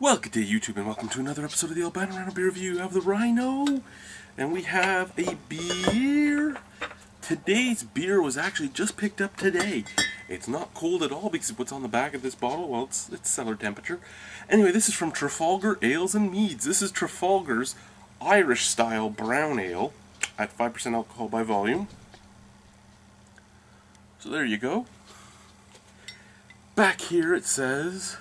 Well, good day YouTube and welcome to another episode of the Albino Rhino Beer Review of the Rhino. And we have a beer. Today's beer was actually just picked up today. It's not cold at all because what's on the back of this bottle, well, it's, it's cellar temperature. Anyway, this is from Trafalgar Ales and Meads. This is Trafalgar's Irish style brown ale at 5% alcohol by volume. So there you go. Back here it says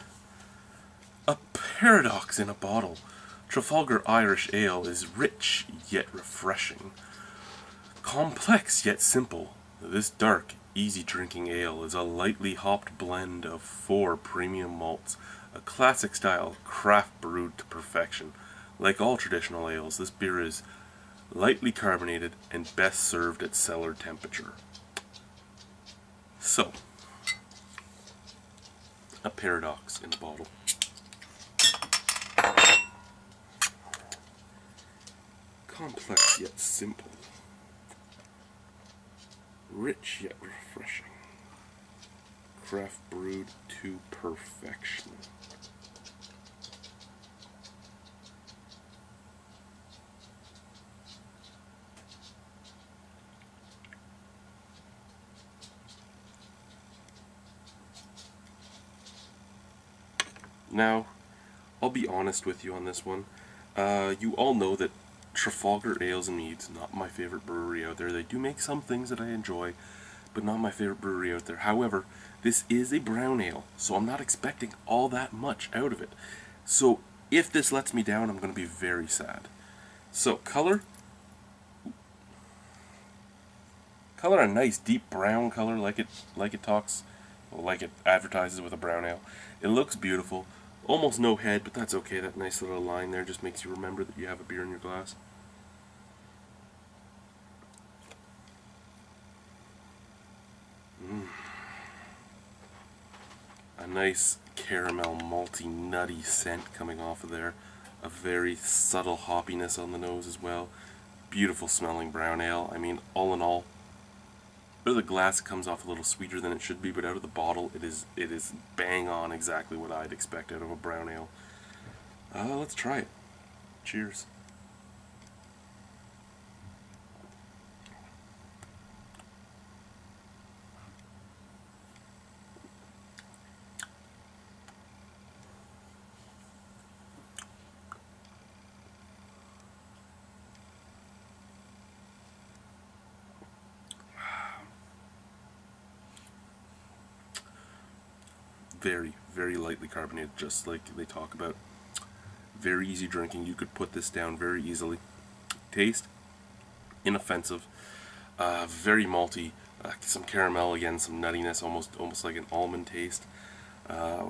paradox in a bottle. Trafalgar Irish Ale is rich yet refreshing. Complex yet simple. This dark, easy drinking ale is a lightly hopped blend of four premium malts, a classic style craft brewed to perfection. Like all traditional ales, this beer is lightly carbonated and best served at cellar temperature. So, a paradox in a bottle. Complex yet simple. Rich yet refreshing. Craft brewed to perfection. Now, I'll be honest with you on this one. Uh, you all know that Trafalgar Ales and Meads, not my favorite brewery out there. They do make some things that I enjoy, but not my favorite brewery out there. However, this is a brown ale, so I'm not expecting all that much out of it. So, if this lets me down, I'm going to be very sad. So, color. Color a nice deep brown color like it like it talks, like it advertises with a brown ale. It looks beautiful. Almost no head, but that's okay. That nice little line there just makes you remember that you have a beer in your glass. Mm. A nice caramel, malty, nutty scent coming off of there. A very subtle hoppiness on the nose as well. Beautiful smelling brown ale. I mean, all in all, out of the glass it comes off a little sweeter than it should be, but out of the bottle it is it is bang on exactly what I'd expect out of a brown ale. Uh, let's try it. Cheers. Very, very lightly carbonated, just like they talk about. Very easy drinking. You could put this down very easily. Taste, inoffensive, uh, very malty. Uh, some caramel again, some nuttiness, almost almost like an almond taste. Uh,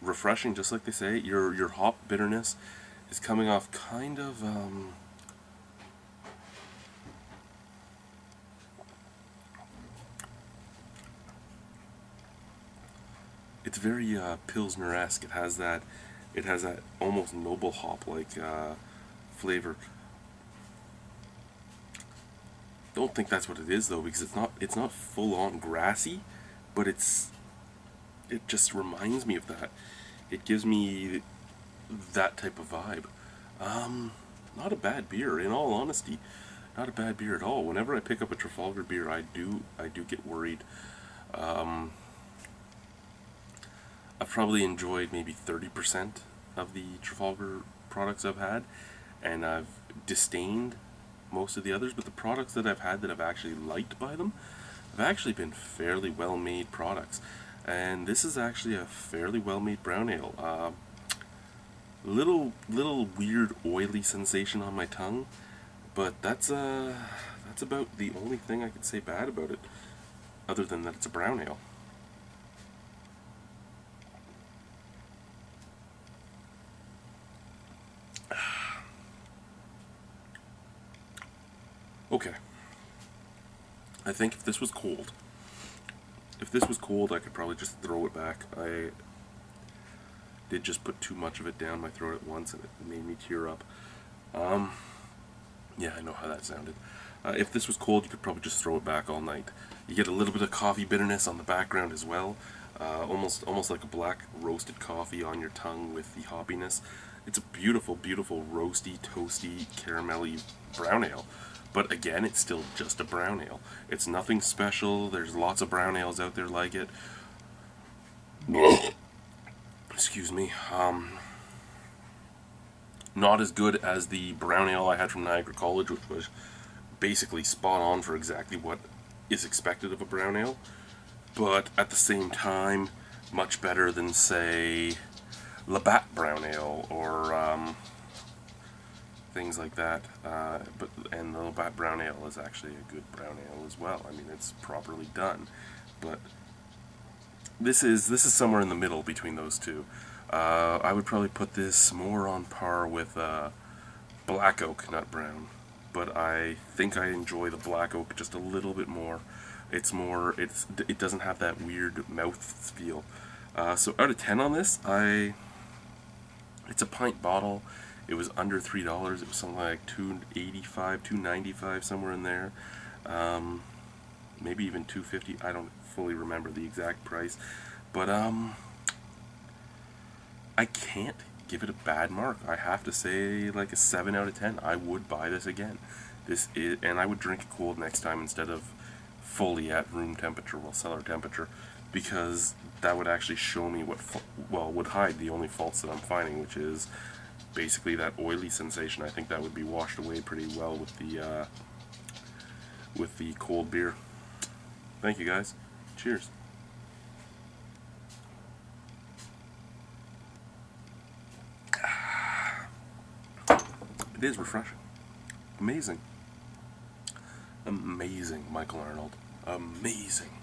refreshing, just like they say. Your your hop bitterness is coming off kind of. Um, it's very uh, pilsner-esque. It has that, it has that almost noble hop-like uh, flavor. Don't think that's what it is though, because it's not. It's not full-on grassy, but it's. It just reminds me of that. It gives me that type of vibe. Um, not a bad beer, in all honesty. Not a bad beer at all. Whenever I pick up a Trafalgar beer, I do I do get worried. Um, I've probably enjoyed maybe 30% of the Trafalgar products I've had, and I've disdained most of the others, but the products that I've had that I've actually liked by them have actually been fairly well made products. And this is actually a fairly well made brown ale. Uh, little little weird oily sensation on my tongue, but that's uh that's about the only thing I could say bad about it, other than that it's a brown ale. Okay. I think if this was cold, if this was cold, I could probably just throw it back. I did just put too much of it down my throat at once, and it made me tear up. Um, yeah, I know how that sounded. Uh, if this was cold, you could probably just throw it back all night. You get a little bit of coffee bitterness on the background as well. Uh, almost almost like a black roasted coffee on your tongue with the hoppiness. It's a beautiful, beautiful roasty, toasty, caramelly brown ale. But again, it's still just a brown ale. It's nothing special. There's lots of brown ales out there like it. Excuse me. Um, not as good as the brown ale I had from Niagara College, which was basically spot on for exactly what is expected of a brown ale. But at the same time, much better than, say, Labatt Brown Ale or um, things like that. Uh, but and the Labatt Brown Ale is actually a good brown ale as well. I mean, it's properly done. But this is this is somewhere in the middle between those two. Uh, I would probably put this more on par with uh, Black Oak, Nut Brown. But I think I enjoy the Black Oak just a little bit more. It's more, it's it doesn't have that weird mouth feel. Uh, so out of 10 on this, I it's a pint bottle. It was under three dollars. It was something like two eighty-five, two ninety-five, somewhere in there. Um, maybe even two fifty. I don't fully remember the exact price, but um, I can't give it a bad mark. I have to say like a seven out of ten. I would buy this again. This is, and I would drink it cold next time instead of fully at room temperature, well cellar temperature, because that would actually show me what, well, would hide the only faults that I'm finding, which is basically that oily sensation. I think that would be washed away pretty well with the, uh, with the cold beer. Thank you guys. Cheers. It is refreshing. Amazing. Amazing, Michael Arnold. Amazing.